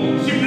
Música